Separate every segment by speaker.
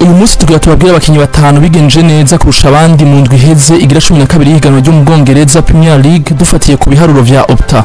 Speaker 1: uyu munsi tugira tubabwire abakinnyi batanu bigenje neza kurusha abandi mu ndwi iheze igira cumi na kabiri y'ihiganwa ryo mu bwongereza premier league dufatiye ku biharuro bya opta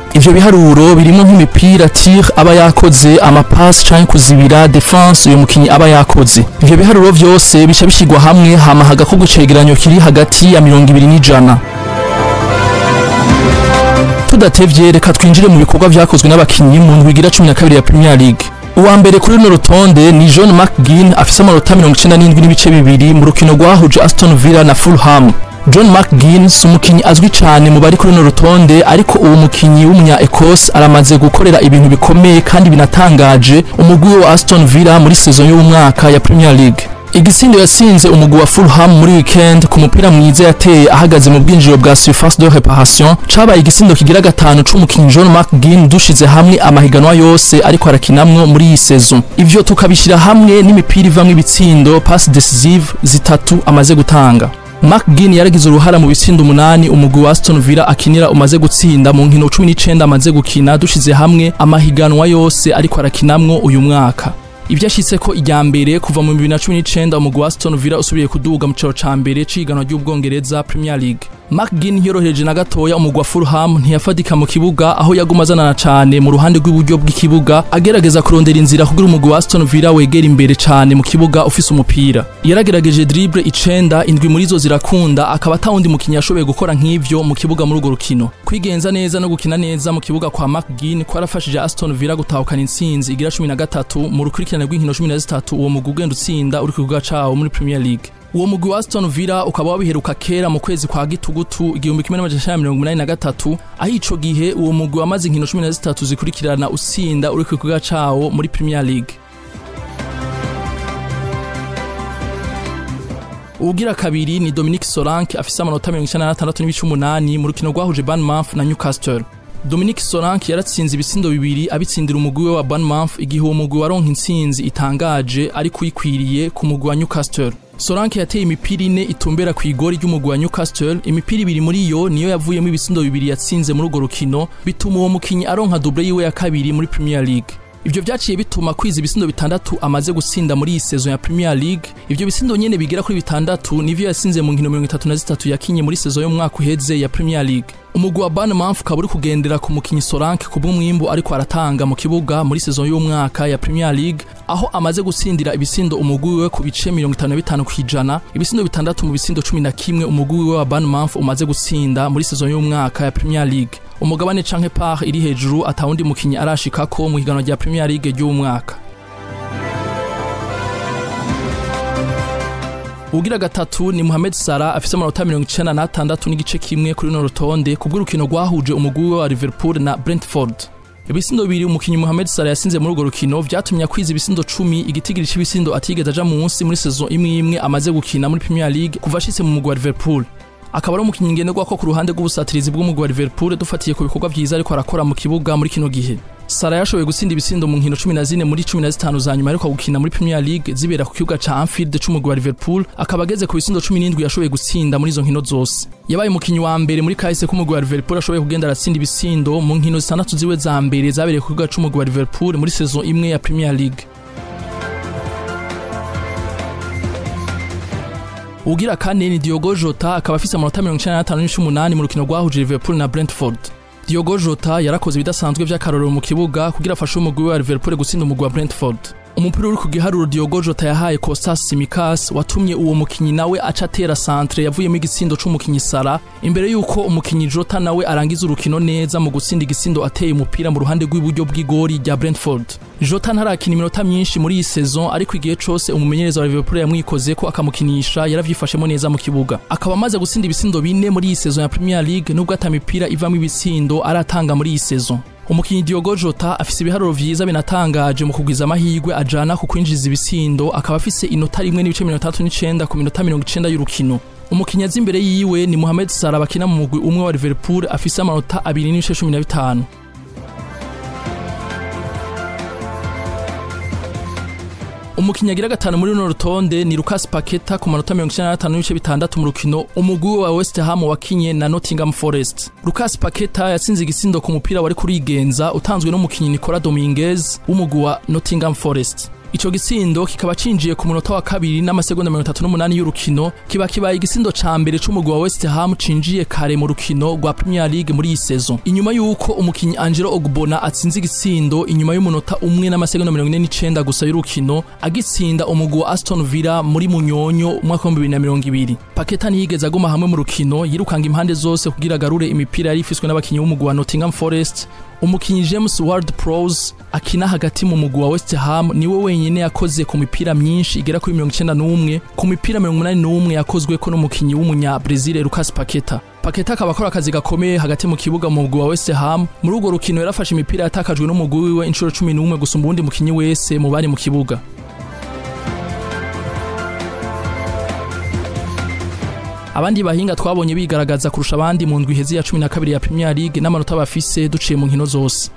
Speaker 1: ivyo biharuro birimo nk'imipira tir aba yakoze amapasi canke kuzibira defense uyu mukinyi aba yakoze ivyo biharuro vyose bica bishigwa hamwe hama hagakorwa icegeranyo kiri hagati ya mirongo ibiri n'ijana tudatevye reka twinjire mu bikorwa vyakozwe n'abakinyi mu ndwi igira cumi na kabiri ya premier league uwa mbere kuri runo rutonde ni John McGinn afise amanota n’indwi n'ibice bibiri mu rukino rwahuje Aston Villa na Fulham John McGinn si umukinnyi azwi cyane mu bari kuri runo rutonde ariko uwo mukinnyi w'umunya Ecosse aramaze gukorera ibintu bikomeye kandi binatangaje umugwi wa Aston Villa muri saison y'umwaka ya Premier League igisindo yasinze umugwi wa Fulham muri weekend ku mupira mwiza yateye ahagaze mu bwinjiro bwa surface de reparation cabaye igisindo kigira gatanu c'umukinnyi John McGinn dushize hamwe amahiganwa yose ariko arakinamwo muri iyi saison ivyo tukabishyira hamwe n'imipira ivamwe ibitsindo pass decisive zitatu amaze gutanga McGinn yaragize uruhara mu bitsindo umunani umugwi wa Aston Villa akinira umaze gutsinda mu nkino 19 amaze gukina dushize hamwe amahiganwa yose ariko arakinamwo uyu mwaka ibyashitse ko ijya mbere kuva mu 2019 umugwi wa Aston Villa usubiye kuduga mu cyo ca mbere cigano ry'ubwongereza Premier League gin yorohereje na gatoya umugwa Fulham ntiyafadika mu kibuga aho yaguma azanana cane mu ruhande rw'iburyo bw'ikibuga agerageza kurondera inzira kugira umugwi wa Aston Villa wegera imbere cane mu kibuga ufise umupira yaragerageje dribble icenda indwi muri zo zirakunda akaba atawundi mukinyi yashoboye gukora nk'ivyo mu kibuga muri urwo rukino kwigenza neza no gukina neza mu kibuga kwa McGinn kwarafashije Aston Villa gutahukana insinzi igira 13 mu rukurikirane rw'inkino 13 uwo mugwi ugenda utsinda uri ku kibuga cawo muri Premier League uwo mugwi wa Aston Villa ukaba wabiheruka kera mu kwezi kwa gitugutu igihumbi kimwe n'amajana mirongo inani na gatatu aho ico gihe uwo mugwi wamaze inkino cumi na zitatu zikurikirana usinda uri ku kibuga cawo muri Premier League ubugira kabiri ni Dominic Solanke afise amanota umunani mu rukino rwahuje Bournemouth na Newcastle Dominic Solanke yaratsinze ibisindo bibiri abitsindira umugwi we wa Bournemouth igihe uwo mugwi waronka intsinzi itangaje ari kuyikwiriye ku mugwi wa Newcastle solanke yateye imipira ine itumbera ku igori ry'umugwi wa Newcastle imipira ibiri muri yo niyo yavuyemo ibisindo bibiri yatsinze muri urwo rukino bituma uwo mukinyi aronka double yiwe ya kabiri muri Premier League Ivyo vyaciye bituma kwiza ibisindo bitandatu amaze gusinda muri iyi sezo ya Premier League. Ivyo bisindo nyene bigera kuri bitandatu nivyo yasinze mu nkino 33 yakinye muri sezo yo mwaka uheze ya Premier League. umugwi wa Ban Manf ukaba uri kugendera ku mukinnyi Solanke ku bw'umwimbu ariko aratanga mu kibuga muri saison y'umwaka ya Premier League aho amaze gutsindira ibisindo umugwi we ku bice mirongo bitanu ku kwijana ibisindo bitandatu mu bisindo cumi 11 umugwi we wa Ban Manf umaze gutsinda muri saison y'umwaka ya Premier League umugabane canke part iri hejuru atawundi mukinyi arashikako mu higanwa rya Premier League ry'umwaka ugira gatatu ni Mohamed Salah afite amanota 96 n'igice kimwe kuri no rutonde kubwo rukino rwahuje umugwi wa Liverpool na Brentford ibisindo bibiri umukinnyi Mohamed Salah yasinze muri urwo rukino byatumye akwiza ibisindo cumi igitigiri c'ibisindo atigeze aja munsi muri saison imwe imwe amaze gukina muri Premier League kuva ashitse mu mugwi wa Liverpool akaba ari umukinnyi ngenderwa ko ku ruhande rw'ubusatirizi bw’umugwa Liverpool dufatiye ku bikorwa byiza ariko arakora mu kibuga muri kino gihe Sara yashoboye gutsinda ibisindo mu nkino zine muri cumi 15 za nyuma ariko gukina muri Premier League zibera ku kibuga ca Anfield c'umugwi Liverpool akaba ageze ku bisindo 17 yashoboye gutsinda muri izo nkino zose yabaye umukinnyi wa mbere muri kahise k'umugwi wa Liverpool ashoboye kugenda aratsinda ibisindo mu nkino zitandatu ziwe za mbere zabereye ku kibuga c'umugwi Liverpool muri saison imwe ya Premier League ugira kane ni Diogo Jota akaba afise amanota 95.8 mu rukino rwahuje Liverpool na Brentford Diogo Jota yarakoze ibidasanzwe vy'akarorero mu kibuga kugira afashe umugwi wa Liverpool gutsinda umugwi wa Brentford umupira uri ku giharuro yahaye Kostas Simikas watumye uwo mukinnyi nawe aca atera centre yavuyemo igitsindo cy’umukinnyi Sara imbere yuko umukinnyi Jota nawe arangiza urukino neza mu gutsinda igitsindo ateye umupira mu ruhande rw'iburyo bw'igori rya Brentford Jota ntarakina iminota myinshi muri iyi sezon ariko igihe cose umumenyereza wa Liverpool yamwikoze ko akamukinisha yaravyifashemo neza mu kibuga akaba amaze gutsinda ibitsindo bine muri iyi sezon ya Premier League nubwo atamipira ivamo ibitsindo aratanga muri iyi sezon. umukinyi Diogo Jota afise ibiharuro vyiza binatangaje mu kugwiza amahirwe ajana ku kwinjiza ibisindo akaba afise inota rimwe n'ibice mirongo ku minota mirongo y'urukino umukinyi azi imbere yiwe ni Mohamed Salah bakina mu mugwi umwe wa Liverpool afise amanota 215 umukinnyi agira gatanu muri runo rutonde ni Lucas Paqueta ku manota 95 n'ibice bitandatu mu rukino umugwi wa West Ham wakinye na Nottingham Forest Lucas Paqueta yatsinze igisindo ku mupira wari kurigenza utanzwe n'umukinyi nicola Dominguez w'umugwi wa Nottingham Forest icyo gisindo kikaba cinjiye ku munota wa kabiri n'amasegonda mirongo itatu n'umunani y'urukino kiba kibaye igisindo ca mbere c'umugwi wa West Ham cinjiye kare mu rukino rwa Premier League muri iyi sezo inyuma y'uko umukinyi Angelo Ogbonna atsinze igisindo inyuma y'umunota umwe n'amasegonda mirongo ine n'icenda gusa y'urukino agitsinda umugwi wa Aston Villa muri Munyonyo umwaka wa bibiri na mirongo ibiri Paketa ntiyigeze aguma hamwe mu rukino yirukanga impande zose kugira agarure imipira yari ifiswe n'abakinyi b'umugwi wa Nottingham Forest umukinyi James ward Prose akina hagati mu mugwi wa West Ham niwe wenyine wenyine yakoze ku mipira myinshi igera kuri mirongo icyenda n'umwe ku mipira mirongo inani n'umwe yakozwe ko n'umukinnyi w'umunya Brazil Lucas Paqueta Paketa akaba akora akazi gakomeye hagati mu kibuga mu mugwi wa West Ham muri urwo rukino yarafashe imipira yatakajwe n'umugwi wiwe inshuro cumi n'umwe gusumba ubundi mukinnyi wese mu bari mu kibuga abandi bahinga twabonye bigaragaza kurusha abandi mu ndwi hezi ya kabiri ya Premier League n'amanota bafise duciye mu nkino zose